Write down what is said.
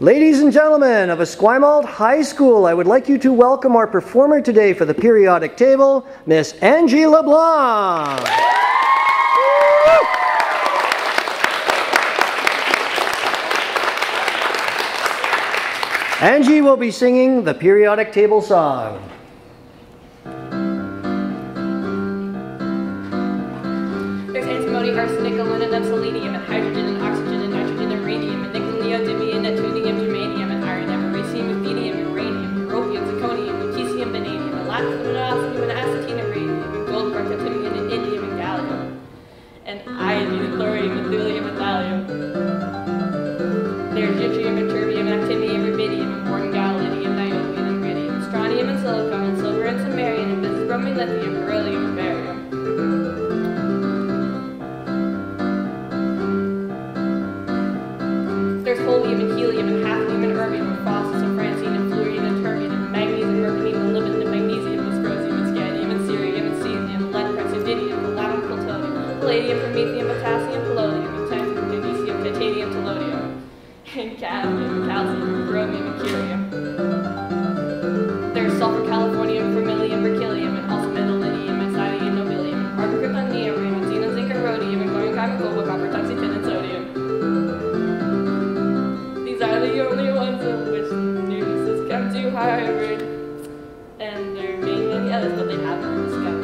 Ladies and gentlemen of Esquimalt High School, I would like you to welcome our performer today for the periodic table, Miss Angie LeBlanc. Angie will be singing the periodic table song. There's antimony, arsenic, aluminum, selenium, and hydrogen, and bromine, lithium, beryllium, and barium. There's helium and helium and hafnium and erbium and phosphorus and francine and fluorine and terbium and magnesium, mercurium and molybdenum and magnesium and dysprosium and scandium and cerium and cesium, and lead, praseodymium, palladium, plutonium, palladium, promethium, potassium, polonium, The only ones of which news has come to hybrid. And there may be others, but they haven't discovered.